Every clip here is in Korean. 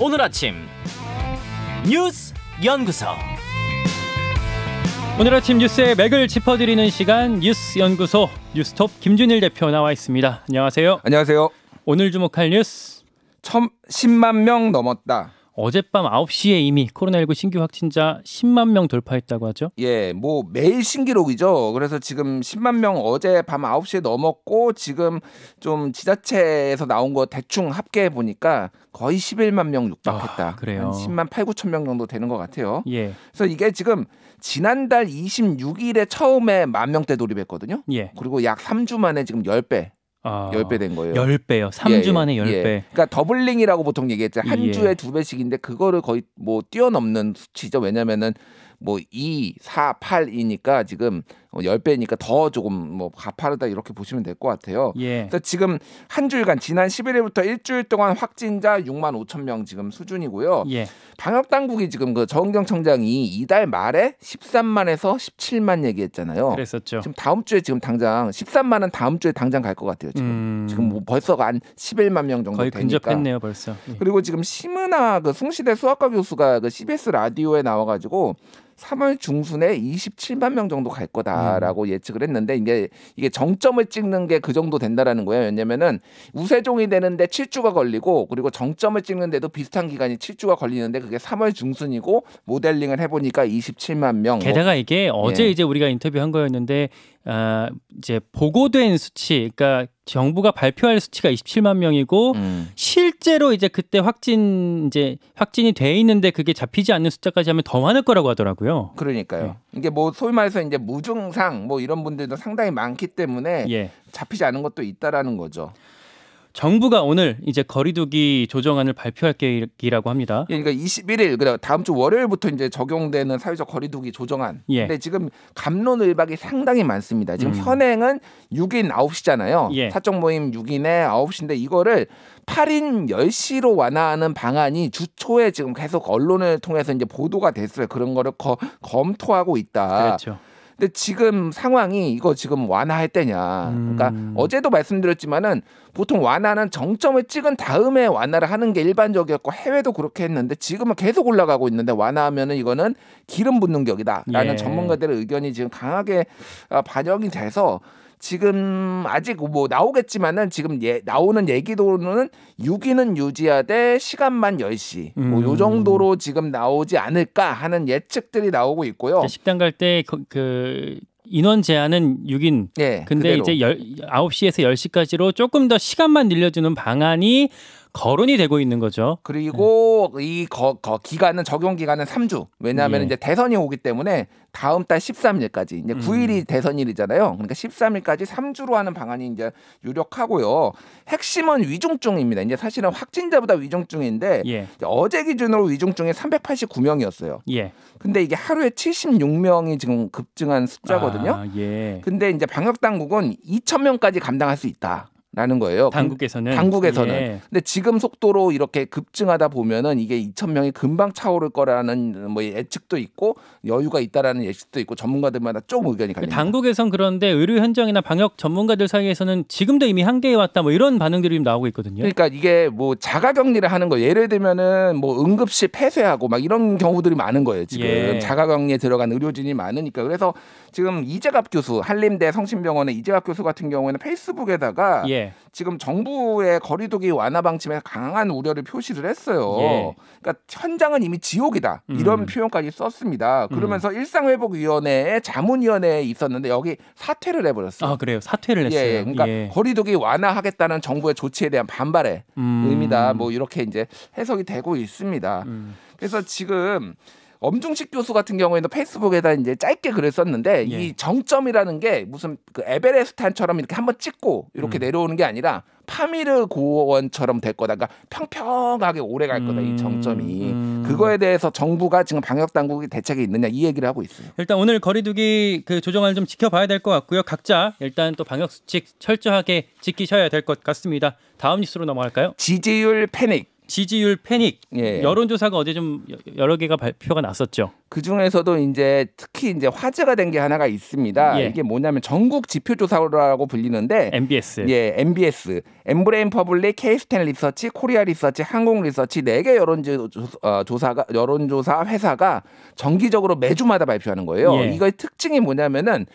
오늘 아침 뉴스 연구소 오늘 아침 뉴스의 맥을 짚어드리는 시간 뉴스 연구소 뉴스톱 김준일 대표 나와 있습니다. 안녕하세요. 안녕하세요. 오늘 주목할 뉴스 첨 10만 명 넘었다. 어젯밤 9시에 이미 코로나19 신규 확진자 10만 명 돌파했다고 하죠. 예, 뭐 매일 신기록이죠. 그래서 지금 10만 명 어제 밤 9시에 넘었고 지금 좀 지자체에서 나온 거 대충 합계해 보니까 거의 11만 명 육박했다. 아, 그래요? 한 10만 8, 9천 명 정도 되는 것 같아요. 예, 그래서 이게 지금 지난달 26일에 처음에 만 명대 돌입했거든요. 예. 그리고 약 3주 만에 지금 10배, 아, 10배 된 거예요. 10배요. 3주 예, 만에 예, 10배. 예. 그러니까 doubling이라고 보통 얘기했죠. 한 예. 주에 두 배씩인데 그거를 거의 뭐 뛰어넘는 수치죠. 왜냐면은 뭐 2, 4, 8이니까 지금 어, 10배니까 더 조금 뭐 가파르다 이렇게 보시면 될 것 같아요. 예. 그래서 지금 한 주일간 지난 11일부터 일주일 동안 확진자 6만 5천 명 지금 수준이고요. 예. 방역 당국이 지금 그 정경 청장이 이달 말에 13만에서 17만 얘기했잖아요. 그랬었죠. 지금 다음 주에 지금 당장 13만은 다음 주에 당장 갈 것 같아요. 지금 음, 지금 뭐 벌써 한 11만 명 정도 거의 되니까. 근접했네요, 벌써. 예. 그리고 지금 심은하 그 숭시대 수학과 교수가 그 CBS 라디오에 나와가지고 3월 중순에 27만 명 정도 갈 거다라고 음. 예측을 했는데 이게 이게 정점을 찍는 게 그 정도 된다라는 거예요. 왜냐면은 우세종이 되는데 7주가 걸리고 그리고 정점을 찍는데도 비슷한 기간이 7주가 걸리는데 그게 3월 중순이고 모델링을 해보니까 27만 명. 뭐 게다가 이게 어제 예. 이제 우리가 인터뷰한 거였는데 아, 이제 보고된 수치, 그러니까 정부가 발표할 수치가 27만 명이고 음. 실제로 이제 그때 확진 이제 확진이 돼 있는데 그게 잡히지 않는 숫자까지 하면 더 많을 거라고 하더라고요. 그러니까요. 네. 이게 뭐 소위 말해서 이제 무증상 뭐 이런 분들도 상당히 많기 때문에 예. 잡히지 않은 것도 있다라는 거죠. 정부가 오늘 이제 거리두기 조정안을 발표할 계획이라고 합니다. 예, 그러니까 21일 그래 다음 주 월요일부터 이제 적용되는 사회적 거리두기 조정안. 예. 근데 지금 감론을박이 상당히 많습니다. 지금 음. 현행은 6인 9시잖아요. 예. 사적 모임 6인에 9시인데 이거를 8인 10시로 완화하는 방안이 주 초에 지금 계속 언론을 통해서 이제 보도가 됐어요. 그런 거를 거- 검토하고 있다. 그렇죠. 근데 지금 상황이 이거 지금 완화할 때냐. 그러니까 음. 어제도 말씀드렸지만은 보통 완화는 정점을 찍은 다음에 완화를 하는 게 일반적이었고 해외도 그렇게 했는데 지금은 계속 올라가고 있는데 완화하면은 이거는 기름 붓는 격이다라는 예. 전문가들의 의견이 지금 강하게 어, 반영이 돼서 지금 아직 뭐 나오겠지만은 지금 예, 나오는 얘기도로는 6위는 유지하되 시간만 10시 뭐요 음. 정도로 지금 나오지 않을까 하는 예측들이 나오고 있고요. 이제 식당 갈때그 인원 제한은 6인. 예. 근데 그대로. 이제 열, 9시에서 10시까지로 조금 더 시간만 늘려주는 방안이 거론이 되고 있는 거죠. 그리고 이 거, 거 기간은 적용 기간은 3주. 왜냐하면 예. 이제 대선이 오기 때문에 다음 달 13일까지 이제 음. 9일이 대선일이잖아요. 그러니까 13일까지 3주로 하는 방안이 이제 유력하고요. 핵심은 위중증입니다. 이제 사실은 확진자보다 위중증인데 예. 어제 기준으로 위중증이 389명이었어요. 예. 근데 이게 하루에 76명이 지금 급증한 숫자거든요. 아, 예. 근데 이제 방역 당국은 2천 명까지 감당할 수 있다 라는 거예요. 당국에서는 당국에서는. 예. 근데 지금 속도로 이렇게 급증하다 보면은 이게 2천 명이 금방 차오를 거라는 뭐 예측도 있고 여유가 있다라는 예측도 있고 전문가들마다 조금 의견이 갈립니다. 당국에선 그런데 의료 현장이나 방역 전문가들 사이에서는 지금도 이미 한계에 왔다 뭐 이런 반응들이 좀 나오고 있거든요. 그러니까 이게 뭐 자가 격리를 하는 거 예를 들면은 뭐 응급실 폐쇄하고 막 이런 경우들이 많은 거예요 지금 예. 자가 격리에 들어간 의료진이 많으니까 그래서 지금 이재갑 교수 한림대 성심병원의 이재갑 교수 같은 경우에는 페이스북에다가 예. 지금 정부의 거리두기 완화 방침에 강한 우려를 표시를 했어요. 예. 그러니까 현장은 이미 지옥이다 이런 음. 표현까지 썼습니다. 그러면서 일상회복위원회에 자문위원회에 있었는데 여기 사퇴를 해버렸어요. 아 그래요. 사퇴를 예, 했어요. 예. 그러니까 예. 거리두기 완화하겠다는 정부의 조치에 대한 반발의 음. 의미다. 뭐 이렇게 이제 해석이 되고 있습니다. 음. 그래서 지금 엄중식 교수 같은 경우에는 페이스북에다 이제 짧게 글을 썼는데 예. 이 정점이라는 게 무슨 그 에베레스트산처럼 이렇게 한번 찍고 이렇게 음. 내려오는 게 아니라 파미르 고원처럼 될 거다. 그러니까 평평하게 오래 갈 거다. 음. 이 정점이. 음. 그거에 대해서 정부가 지금 방역 당국이 대책이 있느냐 이 얘기를 하고 있어요. 일단 오늘 거리두기 그 조정안을 좀 지켜봐야 될 것 같고요. 각자 일단 또 방역 수칙 철저하게 지키셔야 될 것 같습니다. 다음 뉴스로 넘어갈까요? 지지율 패닉. 지지율 패닉 예. 여론조사가 어제 좀 여- 여러 개가 발표가 났었죠. 그 중에서도 이제 특히 이제 화제가 된 게 하나가 있습니다. 예. 이게 뭐냐면 전국 지표조사라고 불리는데 NBS. 예, NBS, 엠브레인 퍼블릭, 케이스탯 리서치, 코리아 리서치, 한국 리서치 네 개 여론조사가 여론조사 회사가 정기적으로 매주마다 발표하는 거예요. 예. 이거의 특징이 뭐냐면은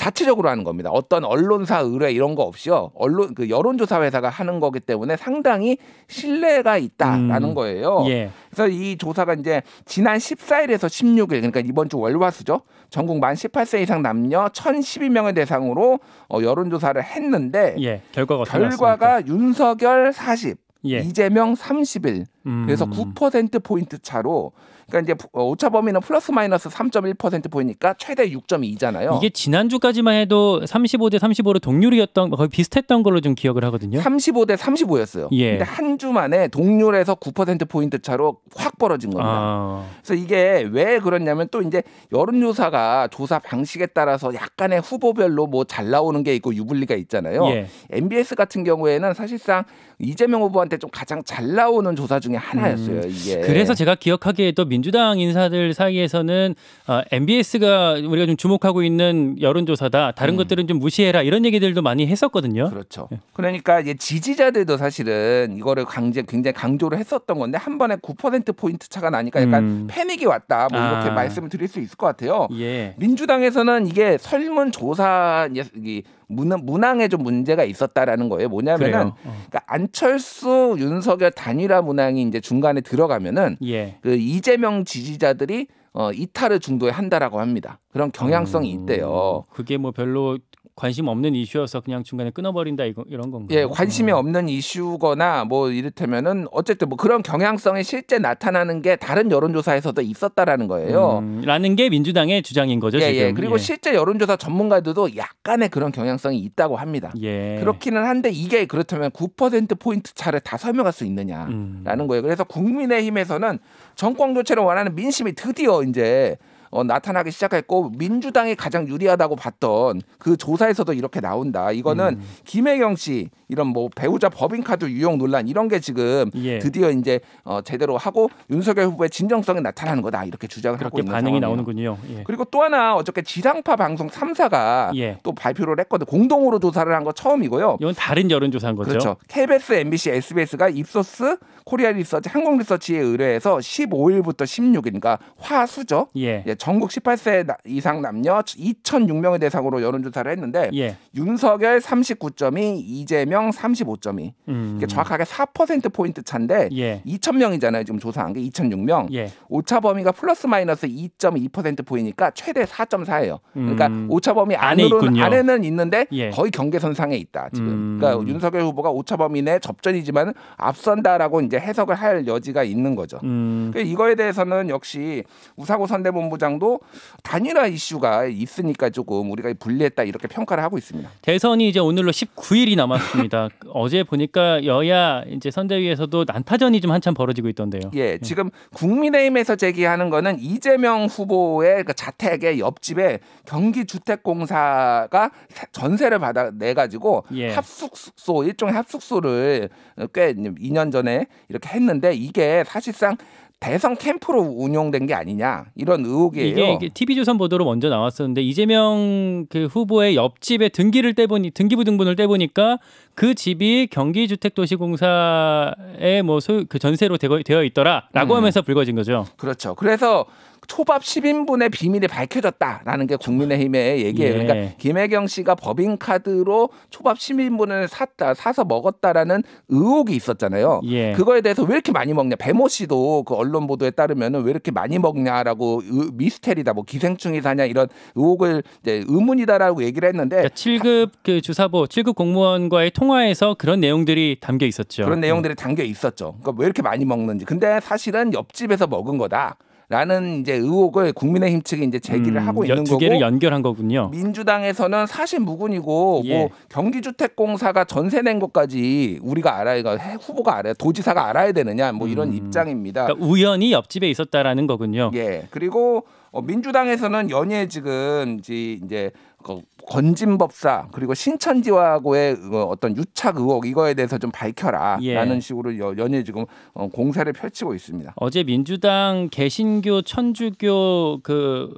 자체적으로 하는 겁니다. 어떤 언론사 의뢰 이런 거 없이요. 언론 그 여론조사 회사가 하는 거기 때문에 상당히 신뢰가 있다라는 음. 거예요. 예. 그래서 이 조사가 이제 지난 14일에서 16일 그러니까 이번 주 월화수죠. 전국 만 18세 이상 남녀 1,012명을 대상으로 어, 여론조사를 했는데 예. 결과가? 결과가 윤석열 40, 예. 이재명 31. 음. 그래서 9% 포인트 차로 그러니까 이제 어, 오차 범위는 플러스 마이너스 3.1% 포인트니까 최대 6.2잖아요. 이게 지난주까지만 해도 35대 35로 동률이었던 거의 비슷했던 걸로 좀 기억을 하거든요. 35대 35였어요. 예. 근데 한 주 만에 동률에서 9% 포인트 차로 확 벌어진 겁니다. 아. 그래서 이게 왜 그렇냐면 또 이제 여론조사가 조사 방식에 따라서 약간의 후보별로 뭐 잘 나오는 게 있고 유불리가 있잖아요. 예. MBS 같은 경우에는 사실상 이재명 후보한테 좀 가장 잘 나오는 조사 중에 하나였어요. 이게. 음. 그래서 제가 기억하기에도 민 주당 인사들 사이에서는 어, MBS가 우리가 좀 주목하고 있는 여론조사다. 다른 것들은 좀 무시해라 이런 얘기들도 많이 했었거든요. 음. 그렇죠. 그러니까 이제 지지자들도 사실은 이거를 강제 굉장히 강조를 했었던 건데 한 번에 9% 포인트 차가 나니까 약간 음. 패닉이 왔다. 뭐 이렇게 아. 말씀을 드릴 수 있을 것 같아요. 예. 민주당에서는 이게 설문 조사 이 문항, 문항에 좀 문제가 있었다라는 거예요. 뭐냐면은. 어. 그러니까 안철수 윤석열 단일화 문항이 이제 중간에 들어가면은 예. 그 이재명 지지자들이 어, 이탈을 중도에 한다라고 합니다. 그런 경향성이 음, 있대요. 그게 뭐 별로 관심 없는 이슈여서 그냥 중간에 끊어버린다 이거 이런 건가요? 예, 관심이 어. 없는 이슈거나 뭐 이를테면은 어쨌든 뭐 그런 경향성이 실제 나타나는 게 다른 여론조사에서도 있었다라는 거예요. 음, 라는 게 민주당의 주장인 거죠 예, 지금. 예. 그리고 실제 여론조사 전문가들도 약간의 그런 경향성이 있다고 합니다. 예. 그렇기는 한데 이게 그렇다면 9% 포인트 차를 다 설명할 수 있느냐라는 음. 거예요. 그래서 국민의힘에서는 정권 교체를 원하는 민심이 드디어 이제 어, 나타나기 시작했고 민주당이 가장 유리하다고 봤던 그 조사에서도 이렇게 나온다. 이거는 음. 김혜경 씨 이런 뭐 배우자 법인카드 유용 논란 이런 게 지금 예. 드디어 이제 어, 제대로 하고 윤석열 후보의 진정성이 나타나는 거다 이렇게 주장을 하고 있는 반응이 상황이에요. 나오는군요. 예. 그리고 또 하나 어저께 지상파 방송 3사가 예. 또 발표를 했거든. 공동으로 조사를 한 거 처음이고요. 이건 다른 여론조사인 거죠. 그렇죠. KBS, MBC, SBS가 입소스, 코리아 리서치, 한국 리서치에 의뢰해서 15일부터 16일, 그러니까 화수죠. 예. 예, 전국 18세 나- 이상 남녀 2,006명을 대상으로 여론조사를 했는데 예. 윤석열 39.2, 이재명 35.2. 음. 이게 정확하게 4% 포인트 차인데 예. 2,000명이잖아요. 지금 조사한 게 2,006명. 예. 오차 범위가 플러스 마이너스 2.2% 포인트니까 최대 4.4예요. 그러니까 음. 오차 범위 안으로. 안에는 있는데 예. 거의 경계선 상에 있다 지금. 음. 그러니까 윤석열 후보가 오차 범위 내 접전이지만 앞선다라고 이제 해석을 할 여지가 있는 거죠. 음. 그 이거에 대해서는 역시 우사고 선대본부장 도 단일화 이슈가 있으니까 조금 우리가 불리했다 이렇게 평가를 하고 있습니다. 대선이 이제 오늘로 19일이 남았습니다. 어제 보니까 여야 이제 선대위에서도 난타전이 좀 한참 벌어지고 있던데요. 예, 지금 국민의힘에서 제기하는 거는 이재명 후보의 그 자택의 옆집에 경기주택공사가 전세를 받아 내 가지고 예. 합숙소 일종의 합숙소를 꽤 2년 전에 이렇게 했는데 이게 사실상 대선 캠프로 운용된 게 아니냐 이런 의혹이에요. 이게, 이게 TV조선 보도로 먼저 나왔었는데 이재명 그 후보의 옆집에 등기를 떼보니 등기부 등본을 떼보니까 그 집이 경기주택도시공사의 뭐 소유 그 전세로 되어 있더라라고 음. 하면서 불거진 거죠. 그렇죠. 그래서 초밥 10인분의 비밀이 밝혀졌다라는 게 국민의힘의 얘기예요. 예. 그러니까 김혜경 씨가 법인카드로 초밥 10인분을 샀다, 사서 먹었다라는 의혹이 있었잖아요. 예. 그거에 대해서 왜 이렇게 많이 먹냐? 배모 씨도 그 언론 보도에 따르면은 왜 이렇게 많이 먹냐라고 의- 미스테리다, 뭐 기생충이 사냐 이런 의혹을 이제 의문이다라고 얘기를 했는데 그러니까 7급 그 주사보 7급 공무원과의 통화에서 그런 내용들이 담겨 있었죠. 그런 내용들이 담겨 있었죠. 그러니까 왜 이렇게 많이 먹는지. 근데 사실은 옆집에서 먹은 거다. 라는 이제 의혹을 국민의힘 측이 이제 제기를 음, 하고 여- 있는 두 거고 개를 연결한 거군요. 민주당에서는 사실 무근이고 예. 뭐 경기주택공사가 전세 낸 것까지 우리가 알아야 후보가 알아야 도지사가 알아야 되느냐 뭐 이런 음. 입장입니다. 그러니까 우연히 옆집에 있었다라는 거군요. 예 그리고 어, 민주당에서는 연예 지금 이제, 이제 그 건진법사 그리고 신천지와고의 그 어떤 유착 의혹 이거에 대해서 좀 밝혀라라는 예. 식으로 여- 연일 지금 어, 공세를 펼치고 있습니다. 어제 민주당 개신교 천주교 그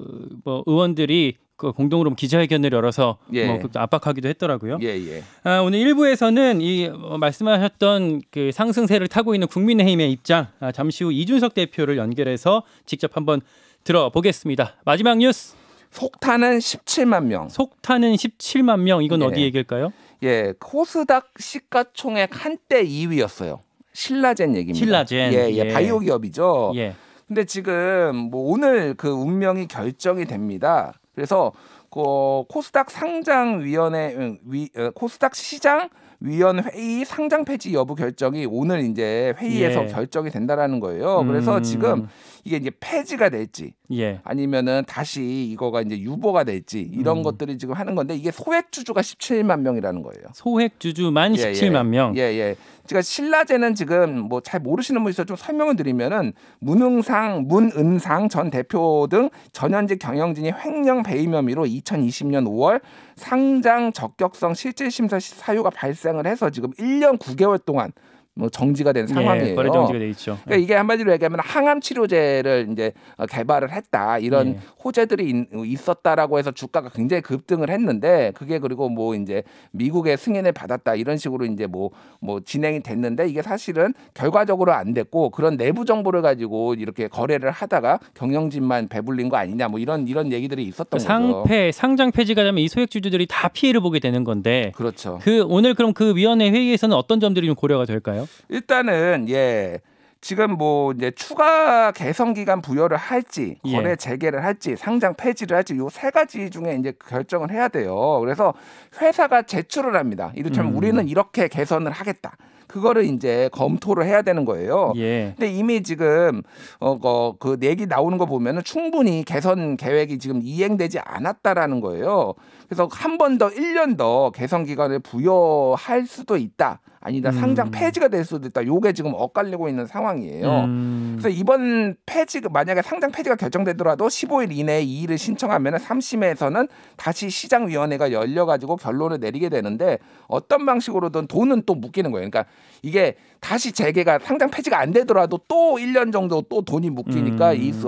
뭐 의원들이 그 공동으로 기자회견을 열어서 예. 뭐 압박하기도 했더라고요. 예 예. 아, 오늘 일부에서는 이 어, 말씀하셨던 그 상승세를 타고 있는 국민의힘의 입장 아, 잠시 후 이준석 대표를 연결해서 직접 한번 들어보겠습니다. 마지막 뉴스 속타는 17만 명. 속타는 17만 명 이건 예. 어디 얘기일까요? 예, 코스닥 시가총액 한때 2위였어요. 신라젠 얘기입니다. 신라젠. 예, 예, 예. 바이오 기업이죠. 예. 근데 지금 뭐 오늘 그 운명이 결정이 됩니다. 그래서 그 코스닥 상장 위원회 음, 위 어, 코스닥 시장 위원 회의 상장 폐지 여부 결정이 오늘 이제 회의에서 예. 결정이 된다라는 거예요. 그래서 음. 지금 이게 이제 폐지가 될지 예. 아니면은 다시 이거가 이제 유보가 될지 이런 음. 것들이 지금 하는 건데 이게 소액 주주가 17만 명이라는 거예요. 소액 주주만 예, 17만 명. 예, 예. 제가 신라제는 지금 뭐 잘 모르시는 분 있어 좀 설명을 드리면은 문흥상, 문은상 전 대표 등 전현직 경영진이 횡령 배임 혐의로 2020년 5월 상장 적격성 실질 심사 사유가 발생을 해서 지금 1년 9개월 동안 뭐 정지가 된 상황이에요. 예, 거래 정지가 돼 있죠. 그러니까 이게 한마디로 얘기하면 항암 치료제를 이제 어, 개발을 했다 이런 예. 호재들이 있- 있었다라고 해서 주가가 굉장히 급등을 했는데 그게 그리고 뭐 이제 미국의 승인을 받았다 이런 식으로 이제 뭐뭐 진행이 됐는데 이게 사실은 결과적으로 안 됐고 그런 내부 정보를 가지고 이렇게 거래를 하다가 경영진만 배불린 거 아니냐 뭐 이런 이런 얘기들이 있었던 그 거죠. 상패 상장 폐지가 되면 이 소액 주주들이 다 피해를 보게 되는 건데 그렇죠. 그 오늘 그럼 그 위원회 회의에서는 어떤 점들이 좀 고려가 될까요? 일단은 예. 지금 뭐 이제 추가 개선 기간 부여를 할지 예. 거래 재개를 할지 상장 폐지를 할지 요 세 가지 중에 이제 결정을 해야 돼요. 그래서 회사가 제출을 합니다. 이를테면 음. 우리는 이렇게 개선을 하겠다. 그거를 이제 검토를 해야 되는 거예요. 예. 근데 이미 지금 어그 얘기 나오는 거 보면은 충분히 개선 계획이 지금 이행되지 않았다라는 거예요. 그래서 한 번더 1년 더 개선 기간을 부여할 수도 있다. 아니다. 음. 상장 폐지가 될 수도 있다. 요게 지금 엇갈리고 있는 상황이에요. 음. 그래서 이번 폐지가 만약에 상장 폐지가 결정되더라도 15일 이내에 이의를 신청하면 3심에서는 다시 시장위원회가 열려가지고 결론을 내리게 되는데 어떤 방식으로든 돈은 또 묶이는 거예요. 그러니까 이게 다시 재개가 상장 폐지가 안 되더라도 또 1년 정도 또 돈이 묶이니까 음. 이 주-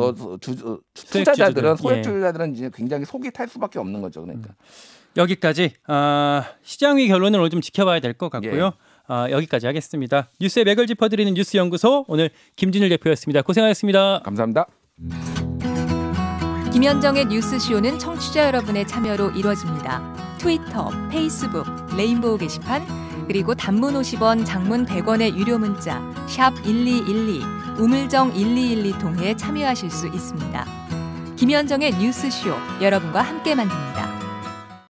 소액 투자자들은. 소액 예. 주주자들은 이제 굉장히 속이 탈 수밖에 없는 거죠. 그러니까. 여기까지 아, 시장위 결론을 좀 지켜봐야 될 것 같고요. 예. 아, 여기까지 하겠습니다. 뉴스의 맥을 짚어드리는 뉴스 연구소 오늘 김진일 대표였습니다. 고생하셨습니다. 감사합니다. 김현정의 뉴스쇼는 청취자 여러분의 참여로 이루어집니다. 트위터, 페이스북, 레인보우 게시판, 그리고 단문 50원, 장문 100원의 유료 문자 샵 1212, 우물정 1212 통해 참여하실 수 있습니다. 김현정의 뉴스쇼 여러분과 함께 만듭니다.